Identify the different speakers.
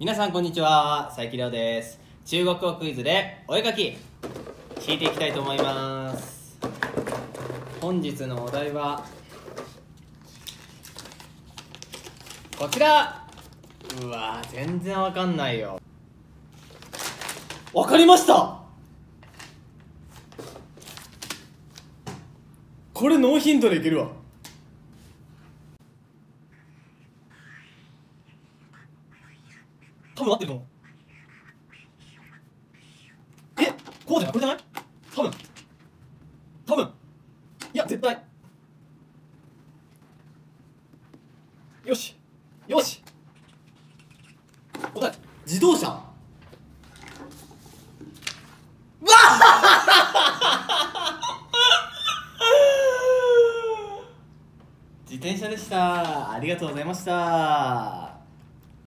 Speaker 1: 皆さんこんにちは佐伯亮です。中国語クイズでお絵かき。聞いていきたいと思います。本日のお題はこちら。うわ全然わかんないよ。わかりました。これノーヒントでいけるわ。多分合ってると思うえ？こうじゃないこれじゃない？多分。多分。いや絶対。よし。よし。答え。自動車。自転車でした。ありがとうございました。